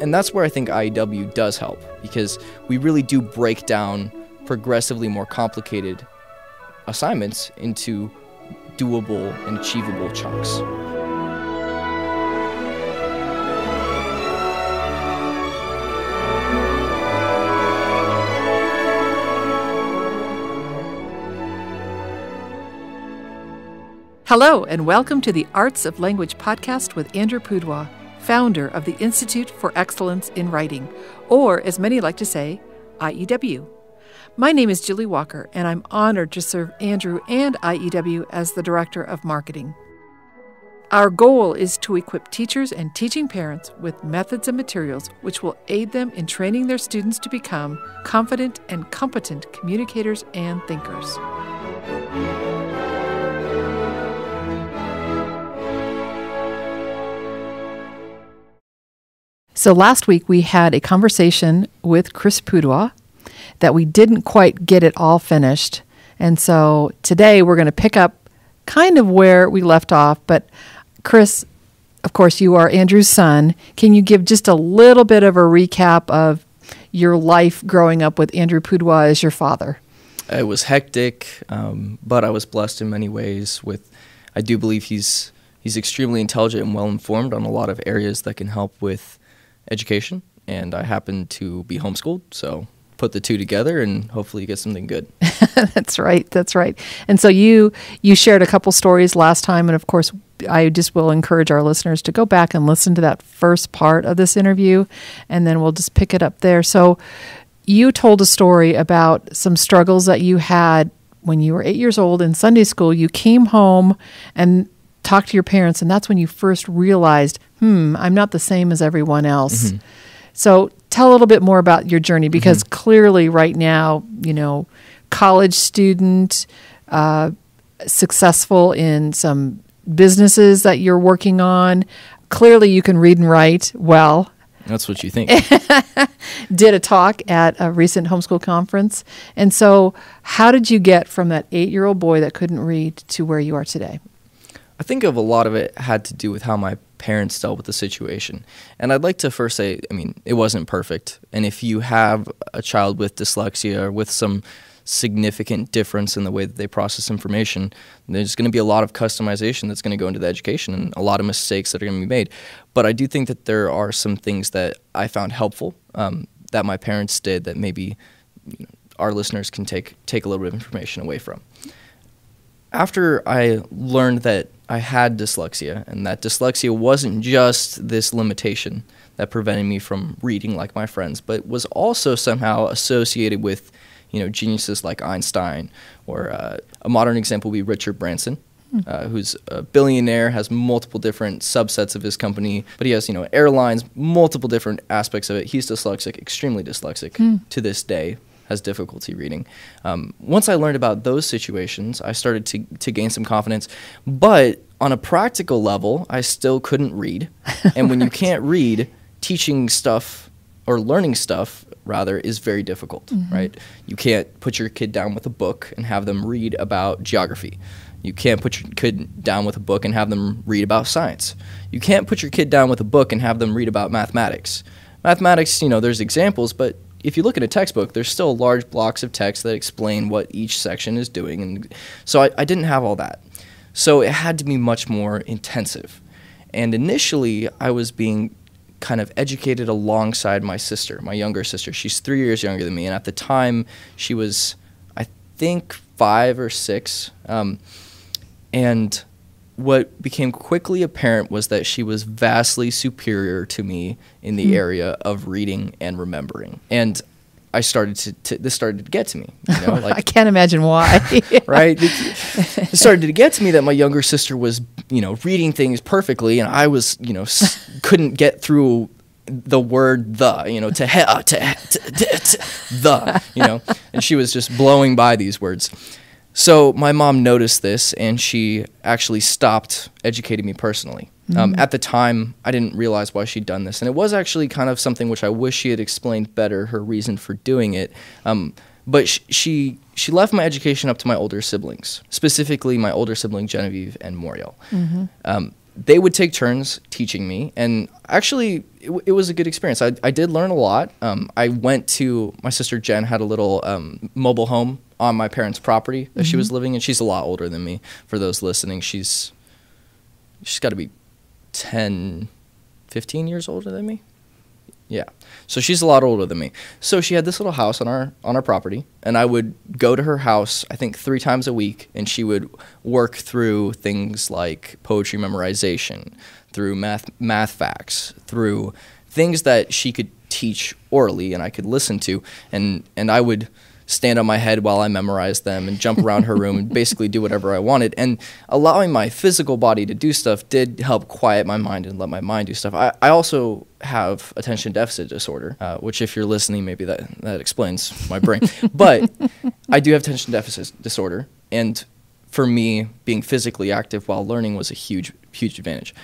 And that's where I think IEW does help because we really do break down progressively more complicated assignments into doable and achievable chunks. Hello, and welcome to the Arts of Language podcast with Andrew Pudewa, founder of the Institute for Excellence in Writing, or as many like to say, IEW. My name is Julie Walker, and I'm honored to serve Andrew and IEW as the Director of Marketing. Our goal is to equip teachers and teaching parents with methods and materials which will aid them in training their students to become confident and competent communicators and thinkers. So last week we had a conversation with Chris Pudewa that we didn't quite get it all finished. And so today we're going to pick up kind of where we left off. But Chris, of course, you are Andrew's son. Can you give just a little bit of a recap of your life growing up with Andrew Pudewa as your father? It was hectic, um, but I was blessed in many ways. With, I do believe he's he's extremely intelligent and well informed on a lot of areas that can help with education, and I happen to be homeschooled, so put the two together and hopefully you get something good. that's right. That's right. And so you you shared a couple stories last time, and of course, I just will encourage our listeners to go back and listen to that first part of this interview, and then we'll just pick it up there. So you told a story about some struggles that you had when you were eight years old in Sunday school. You came home and talked to your parents, and that's when you first realized hmm, I'm not the same as everyone else. Mm-hmm. So tell a little bit more about your journey because mm-hmm. clearly, right now, you know, college student, uh, successful in some businesses that you're working on. Clearly, you can read and write well. That's what you think. did a talk at a recent homeschool conference. And so, how did you get from that eight year old boy that couldn't read to where you are today? I think of a lot of it had to do with how my parents dealt with the situation. And I'd like to first say, I mean, it wasn't perfect. And if you have a child with dyslexia or with some significant difference in the way that they process information, there's going to be a lot of customization that's going to go into the education and a lot of mistakes that are going to be made. But I do think that there are some things that I found helpful um, that my parents did that maybe you know, our listeners can take take a little bit of information away from. After I learned that I had dyslexia, and that dyslexia wasn't just this limitation that prevented me from reading like my friends, but was also somehow associated with, you know, geniuses like Einstein, or uh, a modern example would be Richard Branson. Hmm. Uh, who's a billionaire, has multiple different subsets of his company, but he has, you know, airlines, multiple different aspects of it. He's dyslexic, extremely dyslexic mm. to this day, has difficulty reading. Um, once I learned about those situations, I started to, to gain some confidence. But on a practical level, I still couldn't read. And when you can't read, teaching stuff or learning stuff rather is very difficult, mm-hmm. right? You can't put your kid down with a book and have them read about geography. You can't put your kid down with a book and have them read about science. You can't put your kid down with a book and have them read about mathematics. Mathematics, you know, there's examples, but if you look at a textbook, there's still large blocks of text that explain what each section is doing. And so I, I didn't have all that. So it had to be much more intensive. And initially, I was being kind of educated alongside my sister, my younger sister. She's three years younger than me. And at the time, she was, I think, five or six. Um, and what became quickly apparent was that she was vastly superior to me in the mm. area of reading and remembering. And I started to, to, this started to get to me. You know, like I can't imagine why. right? It, it, started to get to me that my younger sister was, you know, reading things perfectly, and I was, you know, s- couldn't get through the word the, you know, to, he, uh, to, to, to the, you know, and she was just blowing by these words. So my mom noticed this and she actually stopped educating me personally. Um, mm-hmm. Um, at the time, I didn't realize why she'd done this. And it was actually kind of something which I wish she had explained better, her reason for doing it. Um, but sh- she she left my education up to my older siblings, specifically my older sibling Genevieve and Moriel. Mm-hmm. Um, they would take turns teaching me, and actually, it, it was a good experience. I, I did learn a lot. Um, I went to my sister Jen had a little um, mobile home on my parents' property that she was living in. She's a lot older than me. For those listening, she's she's got to be 10, 15 years older than me. Yeah. So she's a lot older than me. So she had this little house on our on our property and I would go to her house I think 3 times a week and she would work through things like poetry memorization, through math math facts, through things that she could teach orally and I could listen to and and I would stand on my head while I memorized them and jump around her room and basically do whatever I wanted. And allowing my physical body to do stuff did help quiet my mind and let my mind do stuff. I, I also have attention deficit disorder, uh, which, if you're listening, maybe that, that explains my brain. but I do have attention deficit disorder. And for me, being physically active while learning was a huge, huge advantage.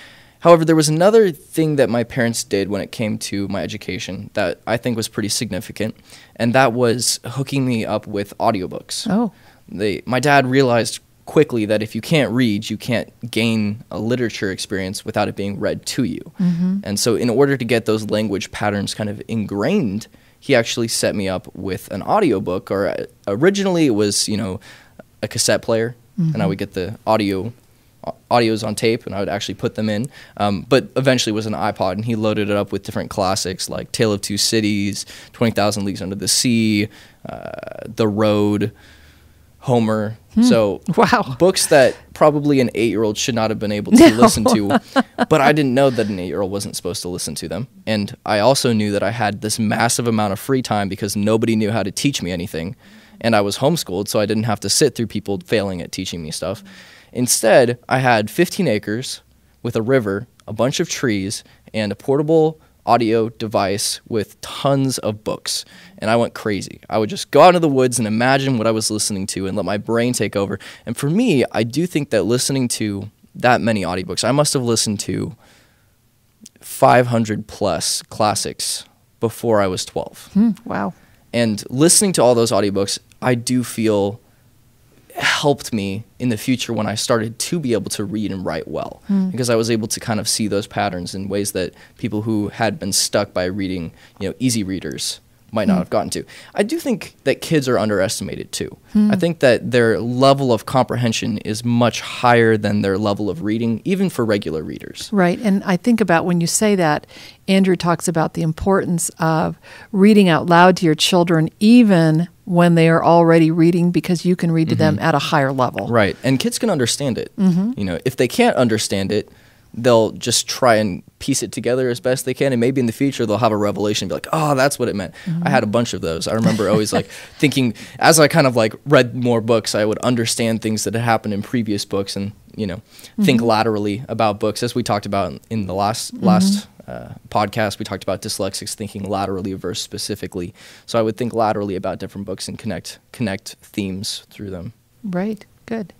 However, there was another thing that my parents did when it came to my education that I think was pretty significant, and that was hooking me up with audiobooks. Oh. They, my dad realized quickly that if you can't read, you can't gain a literature experience without it being read to you. And so, in order to get those language patterns kind of ingrained, he actually set me up with an audiobook, or uh, originally it was, you know, a cassette player, and I would get the audio audios on tape and I would actually put them in. Um, but eventually it was an iPod and he loaded it up with different classics like Tale of Two Cities, 20,000 Leagues Under the Sea, uh, The Road, Homer. So Wow. books that probably an eight-year-old should not have been able to listen to, but I didn't know that an eight-year-old wasn't supposed to listen to them. And I also knew that I had this massive amount of free time because nobody knew how to teach me anything, and I was homeschooled, so I didn't have to sit through people failing at teaching me stuff. Instead, I had 15 acres with a river, a bunch of trees, and a portable audio device with tons of books. And I went crazy. I would just go out into the woods and imagine what I was listening to and let my brain take over. And for me, I do think that listening to that many audiobooks, I must have listened to 500 plus classics before I was 12 Hmm, wow. and listening to all those audiobooks i do feel helped me in the future when i started to be able to read and write well. Hmm. Because i was able to kind of see those patterns in ways that people who had been stuck by reading you know easy readers might not hmm. have gotten to i do think that kids are underestimated too hmm. i think that their level of comprehension is much higher than their level of reading even for regular readers Right. And I think about when you say that, Andrew talks about the importance of reading out loud to your children, even when they are already reading, because you can read to them mm-hmm. at a higher level. Right. And kids can understand it. Mm-hmm. You know, if they can't understand it, they'll just try and piece it together as best they can. And maybe in the future they'll have a revelation and be like, oh, that's what it meant. I had a bunch of those. I remember always like thinking, as I kind of like read more books, I would understand things that had happened in previous books and, you know, think laterally about books. As we talked about in the last, last, uh, podcast, we talked about dyslexics thinking laterally versus specifically. So I would think laterally about different books and connect connect themes through them. Right. Good.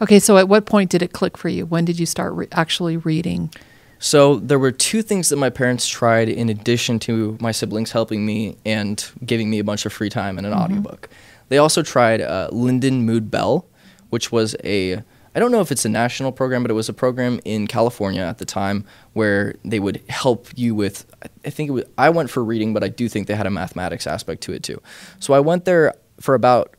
Okay. So at what point did it click for you? When did you start re- actually reading? So there were two things that my parents tried in addition to my siblings helping me and giving me a bunch of free time and an audiobook. They also tried uh, Lindamood-Bell, which was a I don't know if it's a national program, but it was a program in California at the time where they would help you with. I think it was, I went for reading, but I do think they had a mathematics aspect to it too. So I went there for about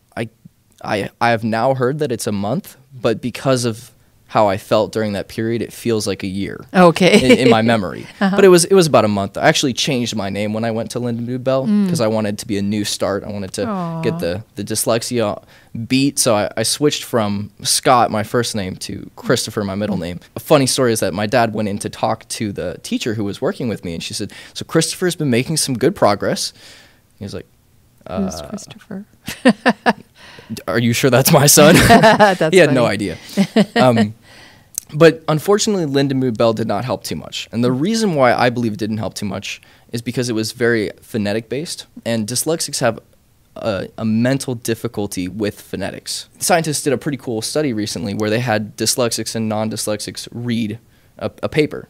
I I have now heard that it's a month, but because of how I felt during that period, it feels like a year Okay. in, in my memory. But it was it was about a month. I actually changed my name when I went to Lindamood-Bell because I wanted to be a new start. I wanted to Aw. get the the dyslexia beat. So I, I switched from Scott, my first name, to Christopher, my middle name. A funny story is that my dad went in to talk to the teacher who was working with me, and she said, "So Christopher's been making some good progress." He was like, Who's uh, Christopher? "Are you sure that's my son?" That's he had no idea. Um, but unfortunately, Lindamood-Bell did not help too much. And the reason why I believe it didn't help too much is because it was very phonetic based, and dyslexics have a, a mental difficulty with phonetics. Scientists did a pretty cool study recently where they had dyslexics and non dyslexics read a, a paper.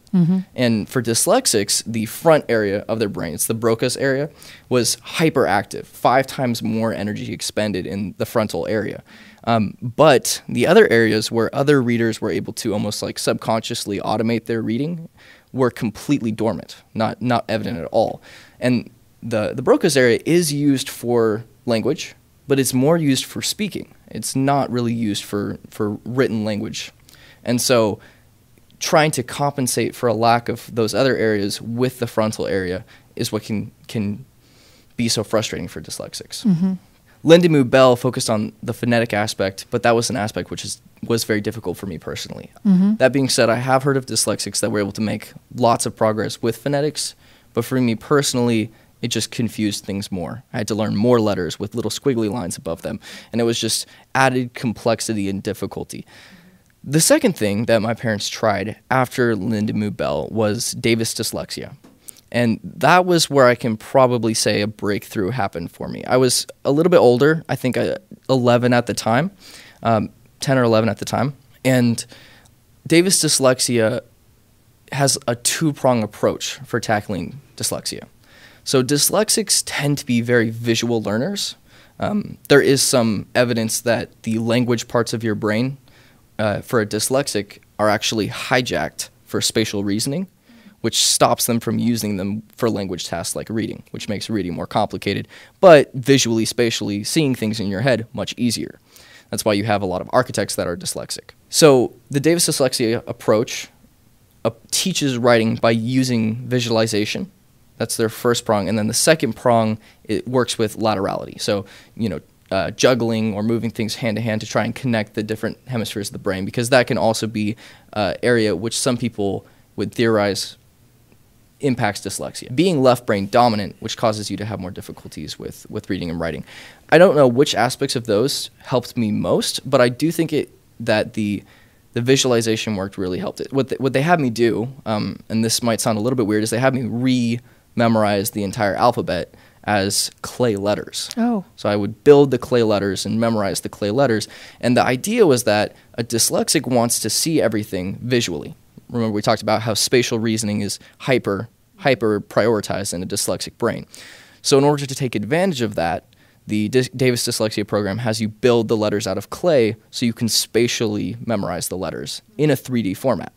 And for dyslexics, the front area of their brain, it's the Broca's area, was hyperactive, five times more energy expended in the frontal area. Um, but the other areas where other readers were able to almost like subconsciously automate their reading were completely dormant, not not evident at all. And the the Broca's area is used for language, but it's more used for speaking. It's not really used for for written language. And so trying to compensate for a lack of those other areas with the frontal area is what can can be so frustrating for dyslexics. Mm-hmm. Linda Bell focused on the phonetic aspect, but that was an aspect which is was very difficult for me personally. Mm-hmm. That being said, I have heard of dyslexics that were able to make lots of progress with phonetics, but for me personally, it just confused things more. I had to learn more letters with little squiggly lines above them, and it was just added complexity and difficulty. The second thing that my parents tried after Linda Bell was Davis dyslexia. And that was where I can probably say a breakthrough happened for me. I was a little bit older, I think uh, 11 at the time, um, 10 or 11 at the time. And Davis dyslexia has a two prong approach for tackling dyslexia. So, dyslexics tend to be very visual learners. Um, there is some evidence that the language parts of your brain uh, for a dyslexic are actually hijacked for spatial reasoning which stops them from using them for language tasks like reading, which makes reading more complicated, but visually, spatially, seeing things in your head much easier. That's why you have a lot of architects that are dyslexic. So the Davis dyslexia approach uh, teaches writing by using visualization. That's their first prong, and then the second prong it works with laterality. So you know. Uh, juggling or moving things hand to hand to try and connect the different hemispheres of the brain because that can also be an uh, area which some people would theorize impacts dyslexia. Being left brain dominant, which causes you to have more difficulties with, with reading and writing. I don't know which aspects of those helped me most, but I do think it that the the visualization worked really helped it. What, the, what they had me do, um, and this might sound a little bit weird, is they had me re-memorize the entire alphabet as clay letters. Oh. So I would build the clay letters and memorize the clay letters. And the idea was that a dyslexic wants to see everything visually remember we talked about how spatial reasoning is hyper hyper prioritized in a dyslexic brain. So in order to take advantage of that, the D- Davis Dyslexia Program has you build the letters out of clay so you can spatially memorize the letters in a 3D format.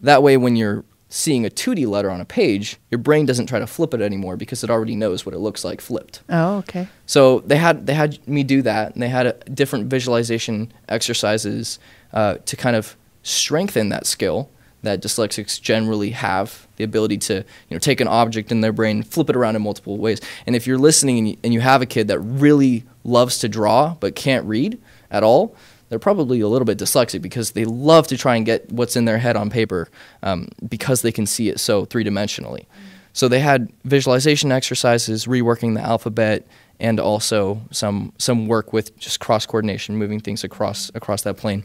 That way, when you're seeing a 2D letter on a page, your brain doesn't try to flip it anymore because it already knows what it looks like flipped. Oh, okay. So they had they had me do that, and they had a, different visualization exercises uh, to kind of strengthen that skill that dyslexics generally have the ability to you know take an object in their brain flip it around in multiple ways and if you're listening and you, and you have a kid that really loves to draw but can't read at all they're probably a little bit dyslexic because they love to try and get what's in their head on paper um, because they can see it so three-dimensionally so they had visualization exercises reworking the alphabet and also some some work with just cross coordination moving things across across that plane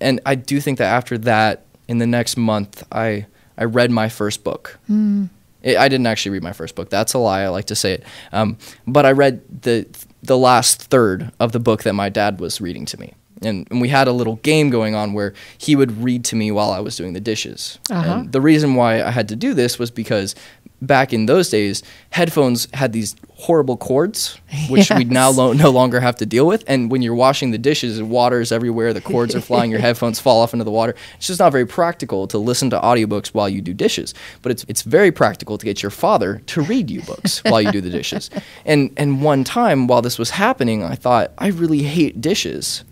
and i do think that after that in the next month, I I read my first book. Mm. It, I didn't actually read my first book. That's a lie. I like to say it. Um, but I read the the last third of the book that my dad was reading to me. And, and we had a little game going on where he would read to me while I was doing the dishes. Uh-huh. And the reason why I had to do this was because back in those days, headphones had these horrible cords, which yes. we now lo- no longer have to deal with. And when you're washing the dishes, water is everywhere, the cords are flying, your headphones fall off into the water. It's just not very practical to listen to audiobooks while you do dishes. But it's it's very practical to get your father to read you books while you do the dishes. And and one time while this was happening, I thought I really hate dishes.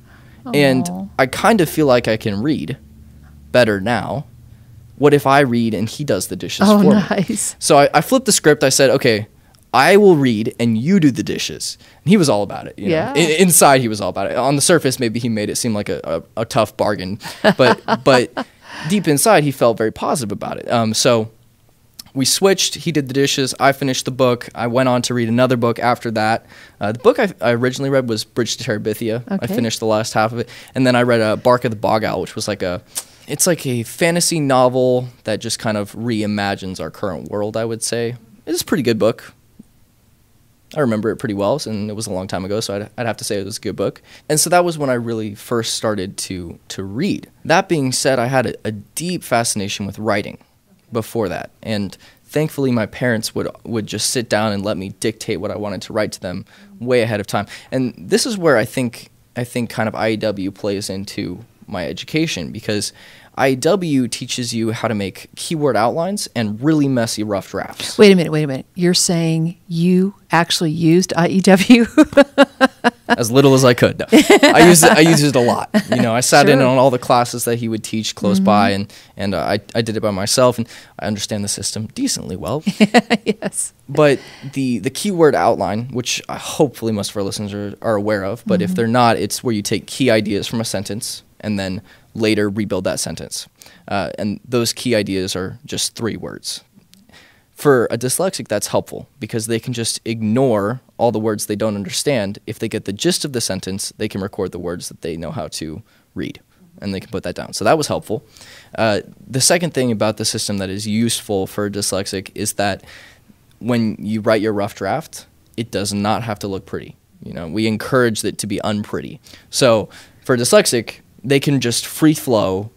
Aww. And I kind of feel like I can read better now what if I read and he does the dishes oh, for nice. me? So I, I flipped the script. I said, okay, I will read and you do the dishes. And he was all about it. yeah. Inside, he was all about it. On the surface, maybe he made it seem like a, a, a tough bargain, but but deep inside, he felt very positive about it. Um, so we switched. He did the dishes. I finished the book. I went on to read another book after that. Uh, the book I, I, originally read was Bridge to Terabithia. Okay. I finished the last half of it, and then I read uh, Bark of the Bog Owl, which was like a it's like a fantasy novel that just kind of reimagines our current world, I would say. It's a pretty good book. I remember it pretty well, and it was a long time ago, so I'd, I'd, have to say it was a good book. And so that was when I really first started to to read. That being said, I had a, a deep fascination with writing before that, and thankfully my parents would would just sit down and let me dictate what I wanted to write to them way ahead of time. And this is where I think I think kind of IEW plays into my education because IEW teaches you how to make keyword outlines and really messy rough drafts. Wait a minute, wait a minute. You're saying you actually used IEW? as little as I could. No. I used it, I used it a lot. You know, I sat in on all the classes that he would teach close by, and and uh, I I did it by myself, and I understand the system decently well. yes. but the the keyword outline, which hopefully most of our listeners are, are aware of, but if they're not, it's where you take key ideas from a sentence and then later rebuild that sentence. Uh, and those key ideas are just three words. For a dyslexic, that's helpful because they can just ignore all the words they don't understand. If they get the gist of the sentence, they can record the words that they know how to read and they can put that down. So that was helpful. Uh, the second thing about the system that is useful for a dyslexic is that when you write your rough draft, it does not have to look pretty. You know, we encourage it to be unpretty. So for a dyslexic, they can just free flow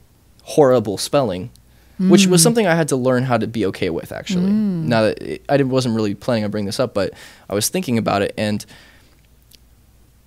horrible spelling, which was hmm. something I had to learn how to be okay with actually. Hmm. Now that it, I wasn't really planning on bringing this up, but I was thinking about it and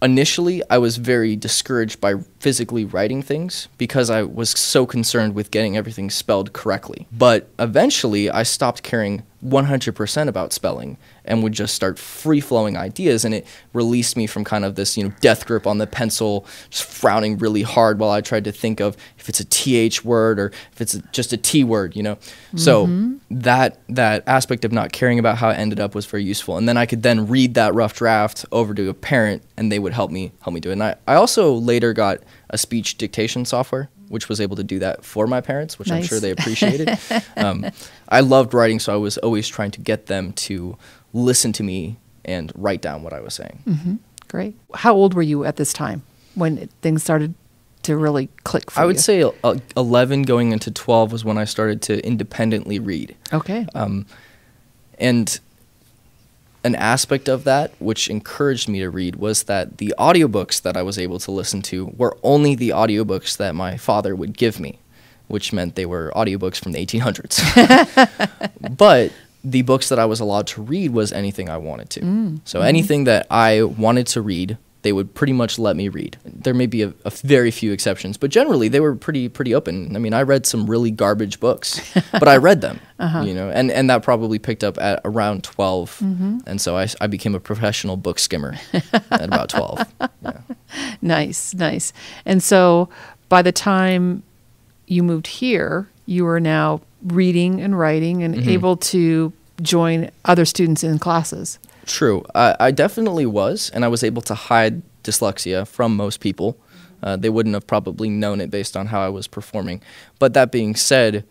initially I was very discouraged by physically writing things because I was so concerned with getting everything spelled correctly. But eventually I stopped caring 100% about spelling and would just start free flowing ideas and it released me from kind of this, you know, death grip on the pencil, just frowning really hard while I tried to think of if it's a th word or if it's a, just a t word, you know. So mm-hmm. that that aspect of not caring about how it ended up was very useful. And then I could then read that rough draft over to a parent and they would help me help me do it. And I, I also later got a speech dictation software which was able to do that for my parents, which I'm sure they appreciated. um, I loved writing, so I was always trying to get them to listen to me and write down what I was saying. Great. How old were you at this time when things started to really click for you? I you? would say uh, 11 going into 12 was when I started to independently read. Okay. Um, and an aspect of that which encouraged me to read was that the audiobooks that I was able to listen to were only the audiobooks that my father would give me, which meant they were audiobooks from the 1800s. but the books that I was allowed to read was anything I wanted to. Mm. So anything that I wanted to read, they would pretty much let me read. There may be a, a very few exceptions, but generally they were pretty pretty open. I mean, I read some really garbage books, but I read them, you know, and, and that probably picked up at around 12. And so I, I became a professional book skimmer at about 12. Yeah. Nice, nice. And so by the time you moved here, you were now reading and writing and Mm-hmm. able to join other students in classes. True. I, I definitely was, and I was able to hide dyslexia from most people. Uh, they wouldn't have probably known it based on how I was performing. But that being said,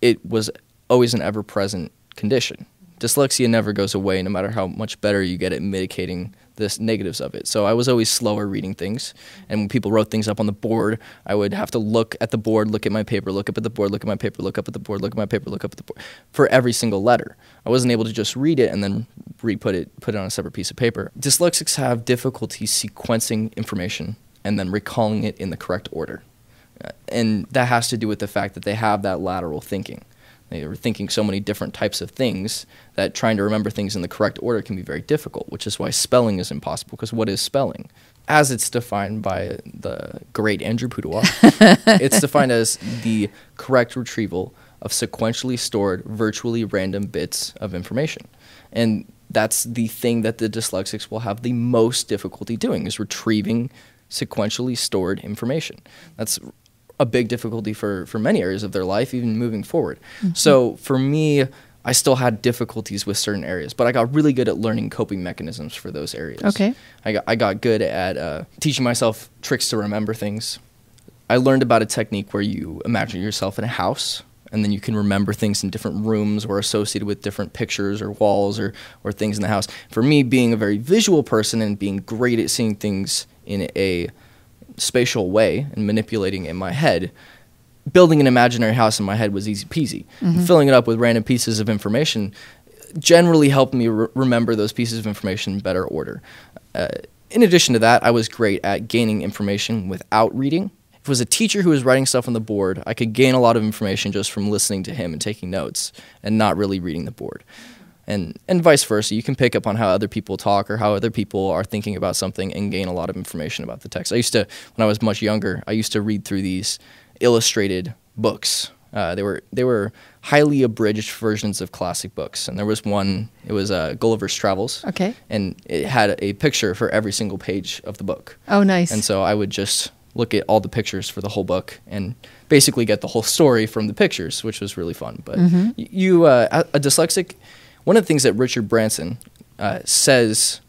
it was always an ever present condition. Dyslexia never goes away, no matter how much better you get at mitigating the negatives of it. So I was always slower reading things. And when people wrote things up on the board, I would have to look at the board, look at my paper, look up at the board, look at my paper, look up at the board, look at my paper, look up at the board for every single letter. I wasn't able to just read it and then re-put it put it on a separate piece of paper. Dyslexics have difficulty sequencing information and then recalling it in the correct order. Uh, and that has to do with the fact that they have that lateral thinking. They were thinking so many different types of things that trying to remember things in the correct order can be very difficult, which is why spelling is impossible. Because what is spelling? As it's defined by the great Andrew Pudewa, it's defined as the correct retrieval of sequentially stored, virtually random bits of information. And that's the thing that the dyslexics will have the most difficulty doing is retrieving sequentially stored information. That's a big difficulty for, for many areas of their life, even moving forward. So for me, I still had difficulties with certain areas, but I got really good at learning coping mechanisms for those areas. Okay. I got, I got good at uh, teaching myself tricks to remember things. I learned about a technique where you imagine yourself in a house and then you can remember things in different rooms or associated with different pictures or walls or, or things in the house. For me, being a very visual person and being great at seeing things in a spatial way and manipulating in my head, building an imaginary house in my head was easy peasy. And filling it up with random pieces of information generally helped me re- remember those pieces of information in better order. Uh, in addition to that, I was great at gaining information without reading. If it was a teacher who was writing stuff on the board, I could gain a lot of information just from listening to him and taking notes and not really reading the board. And and vice versa. You can pick up on how other people talk or how other people are thinking about something and gain a lot of information about the text. I used to when I was much younger, I used to read through these illustrated books. Uh, they were they were highly abridged versions of classic books, and there was one. It was uh, Gulliver's Travels. Okay. And it had a picture for every single page of the book. Oh, nice. And so I would just look at all the pictures for the whole book and basically get the whole story from the pictures, which was really fun. But Mhm. you, uh, a a dyslexic, one of the things that Richard Branson uh, says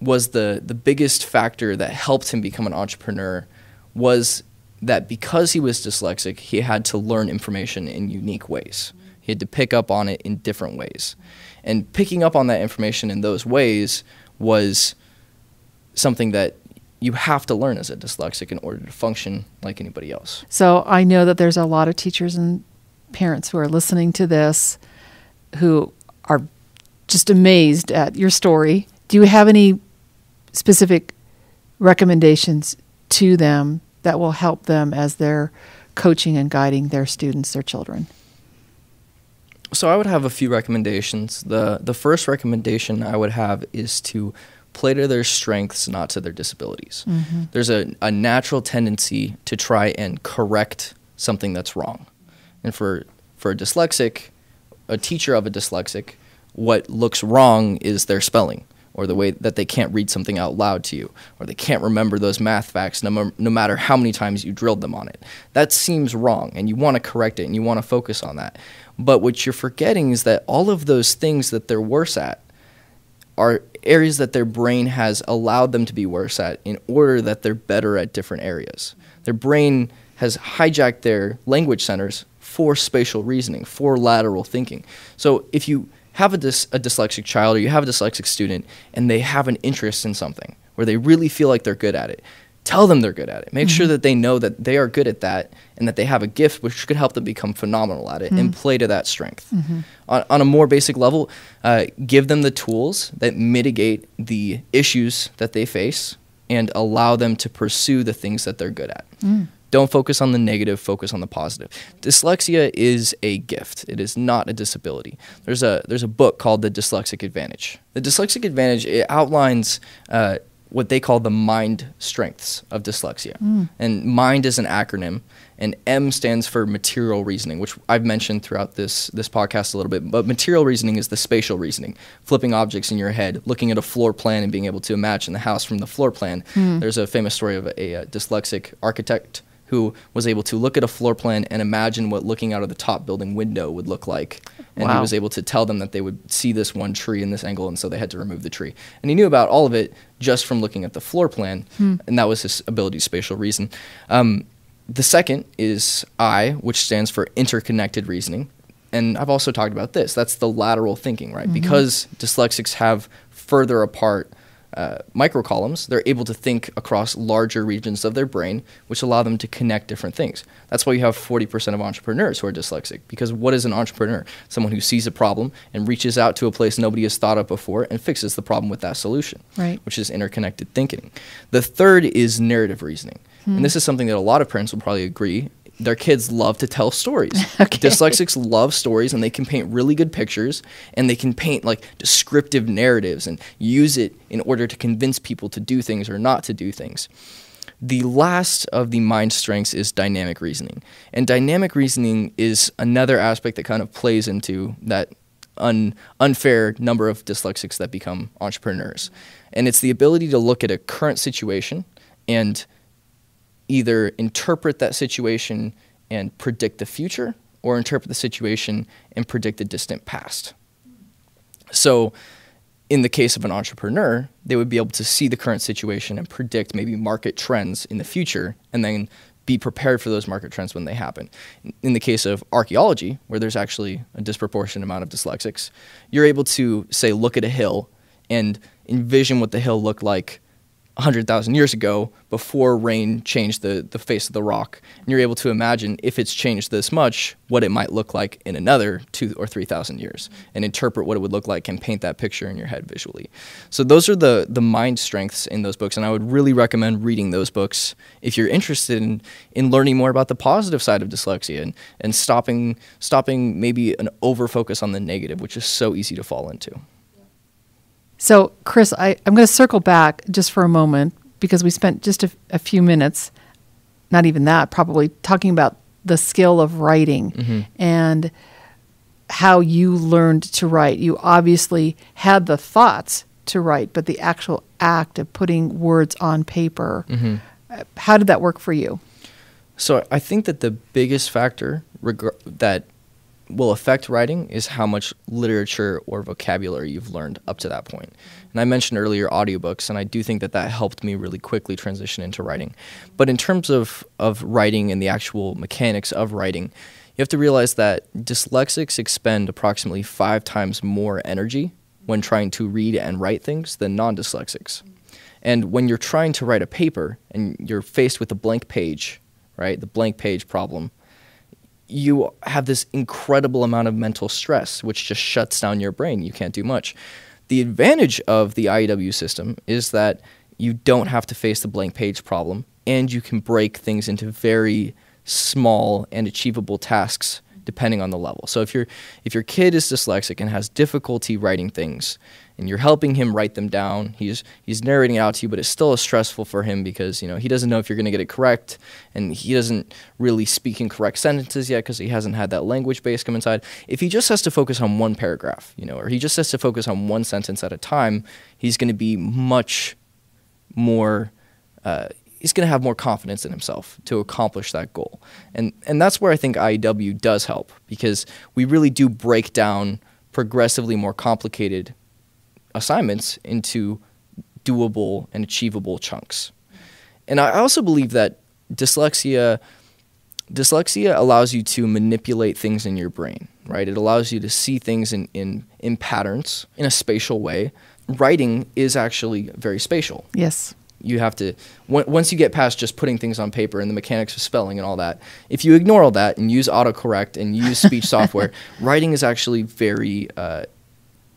was the the biggest factor that helped him become an entrepreneur was that because he was dyslexic, he had to learn information in unique ways. He had to pick up on it in different ways. And picking up on that information in those ways was something that you have to learn as a dyslexic in order to function like anybody else. So I know that there's a lot of teachers and parents who are listening to this who are just amazed at your story. Do you have any specific recommendations to them that will help them as they're coaching and guiding their students, their children? So I would have a few recommendations. The the first recommendation I would have is to play to their strengths, not to their disabilities. Mm-hmm. There's a, a natural tendency to try and correct something that's wrong. And for for a dyslexic, a teacher of a dyslexic, what looks wrong is their spelling or the way that they can't read something out loud to you or they can't remember those math facts no, no matter how many times you drilled them on it. That seems wrong and you want to correct it and you want to focus on that. But what you're forgetting is that all of those things that they're worse at are areas that their brain has allowed them to be worse at in order that they're better at different areas. Their brain has hijacked their language centers for spatial reasoning, for lateral thinking. So if you have a, dys- a dyslexic child or you have a dyslexic student and they have an interest in something where they really feel like they're good at it, tell them they're good at it. Make sure mm-hmm. that they know that they are good at that and that they have a gift which could help them become phenomenal at it and mm-hmm. play to that strength. Mm-hmm. On, on a more basic level, uh, give them the tools that mitigate the issues that they face and allow them to pursue the things that they're good at. Mm. Don't focus on the negative, focus on the positive. Dyslexia is a gift. It is not a disability. There's a there's a book called The Dyslexic Advantage. The Dyslexic Advantage it outlines uh, what they call the mind strengths of dyslexia. And mind is an acronym, and M stands for material reasoning, which I've mentioned throughout this this podcast a little bit. But material reasoning is the spatial reasoning, flipping objects in your head, looking at a floor plan, and being able to imagine the house from the floor plan. There's a famous story of a, a dyslexic architect who was able to look at a floor plan and imagine what looking out of the top building window would look like. And he was able to tell them that they would see this one tree in this angle, and so they had to remove the tree. And he knew about all of it just from looking at the floor plan, and that was his ability to spatial reason. Um, the second is I, which stands for interconnected reasoning. And I've also talked about this. That's the lateral thinking, right? Because dyslexics have further apart uh, microcolumns, they're able to think across larger regions of their brain, which allow them to connect different things. That's why you have 40% of entrepreneurs who are dyslexic. Because what is an entrepreneur? Someone who sees a problem and reaches out to a place nobody has thought of before and fixes the problem with that solution, Right. which is interconnected thinking. The third is narrative reasoning. And this is something that a lot of parents will probably agree. Their kids love to tell stories. Okay. Dyslexics love stories and they can paint really good pictures and they can paint like descriptive narratives and use it in order to convince people to do things or not to do things. The last of the mind strengths is dynamic reasoning. And dynamic reasoning is another aspect that kind of plays into that un- unfair number of dyslexics that become entrepreneurs. And it's the ability to look at a current situation and either interpret that situation and predict the future or interpret the situation and predict the distant past. So, in the case of an entrepreneur, they would be able to see the current situation and predict maybe market trends in the future and then be prepared for those market trends when they happen. In the case of archaeology, where there's actually a disproportionate amount of dyslexics, you're able to say, look at a hill and envision what the hill looked like 100,000 years ago before rain changed the, the face of the rock. And you're able to imagine if it's changed this much, what it might look like in another two or 3,000 years and interpret what it would look like and paint that picture in your head visually. So those are the, the mind strengths in those books. And I would really recommend reading those books if you're interested in, in learning more about the positive side of dyslexia and, and stopping, stopping maybe an over focus on the negative, which is so easy to fall into. So, Chris, I, I'm going to circle back just for a moment because we spent just a, a, few minutes, not even that, probably talking about the skill of writing mm-hmm. and how you learned to write. You obviously had the thoughts to write, but the actual act of putting words on paper, mm-hmm. how did that work for you? So, I think that the biggest factor reg- that will affect writing is how much literature or vocabulary you've learned up to that point. And I mentioned earlier audiobooks, and I do think that that helped me really quickly transition into writing. But in terms of, of writing and the actual mechanics of writing, you have to realize that dyslexics expend approximately five times more energy when trying to read and write things than non dyslexics. And when you're trying to write a paper and you're faced with a blank page, right, the blank page problem, you have this incredible amount of mental stress, which just shuts down your brain. You can't do much. The advantage of the IEW system is that you don't have to face the blank page problem, and you can break things into very small and achievable tasks depending on the level. So if your if your kid is dyslexic and has difficulty writing things, and you're helping him write them down. He's he's narrating it out to you, but it's still stressful for him because you know he doesn't know if you're going to get it correct, and he doesn't really speak in correct sentences yet because he hasn't had that language base come inside. If he just has to focus on one paragraph, you know, or he just has to focus on one sentence at a time, he's going to be much more. Uh, he's going to have more confidence in himself to accomplish that goal, and and that's where I think IEW does help because we really do break down progressively more complicated assignments into doable and achievable chunks. And I also believe that dyslexia dyslexia allows you to manipulate things in your brain, right? It allows you to see things in, in, in patterns in a spatial way. Writing is actually very spatial. Yes. You have to, once you get past just putting things on paper and the mechanics of spelling and all that, if you ignore all that and use autocorrect and use speech software, writing is actually very uh,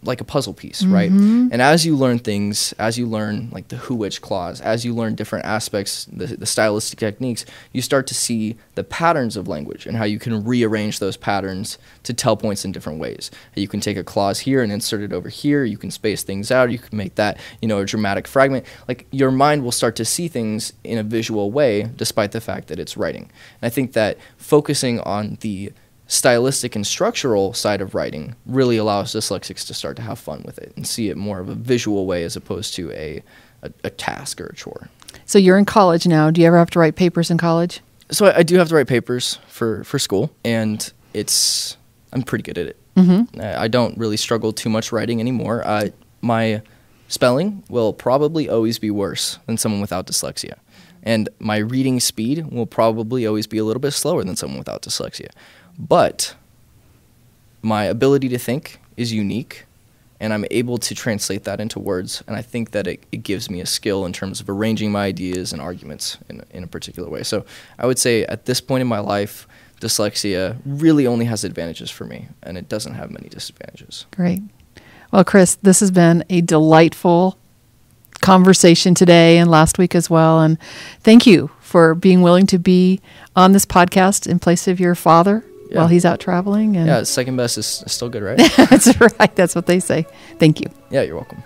like a puzzle piece, mm-hmm. right? And as you learn things, as you learn like the who which clause, as you learn different aspects, the, the stylistic techniques, you start to see the patterns of language and how you can rearrange those patterns to tell points in different ways. You can take a clause here and insert it over here. You can space things out. You can make that, you know, a dramatic fragment. Like your mind will start to see things in a visual way, despite the fact that it's writing. And I think that focusing on the stylistic and structural side of writing really allows dyslexics to start to have fun with it and see it more of a visual way as opposed to a, a, a task or a chore. So you're in college now. Do you ever have to write papers in college? So I, I do have to write papers for, for school, and it's I'm pretty good at it. Mm-hmm. I don't really struggle too much writing anymore. Uh, my spelling will probably always be worse than someone without dyslexia. And my reading speed will probably always be a little bit slower than someone without dyslexia. But my ability to think is unique and I'm able to translate that into words. And I think that it, it gives me a skill in terms of arranging my ideas and arguments in, in a particular way. So I would say at this point in my life, dyslexia really only has advantages for me, and it doesn't have many disadvantages. Great. Well, Chris, this has been a delightful conversation today and last week as well. And thank you for being willing to be on this podcast in place of your father yeah. while he's out traveling. And yeah, second best is still good, right? That's right. That's what they say. Thank you. Yeah, you're welcome.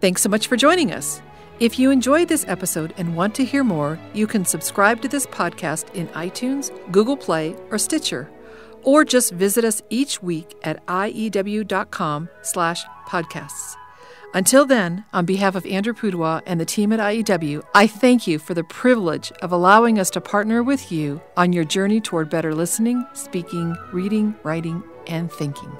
Thanks so much for joining us. If you enjoyed this episode and want to hear more, you can subscribe to this podcast in iTunes, Google Play, or Stitcher, or just visit us each week at iew.com slash podcasts. Until then, on behalf of Andrew Pudewa and the team at IEW, I thank you for the privilege of allowing us to partner with you on your journey toward better listening, speaking, reading, writing, and thinking.